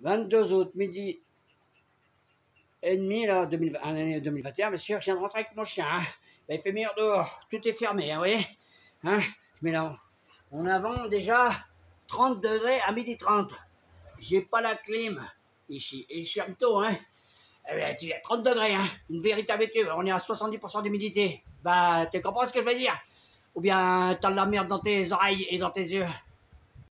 22 août, midi et demi, là, 2020, année 2021, monsieur, je viens de rentrer avec mon chien. hein. Il fait meilleur dehors, tout est fermé, hein, vous voyez hein Mais là, on avance déjà 30 degrés à midi 30. J'ai pas la clim ici, et je ferme tôt, hein. Eh ben, tu es à 30 degrés, hein, une véritable étude, on est à 70% d'humidité. Bah, tu comprends ce que je veux dire? Ou bien t'as de la merde dans tes oreilles et dans tes yeux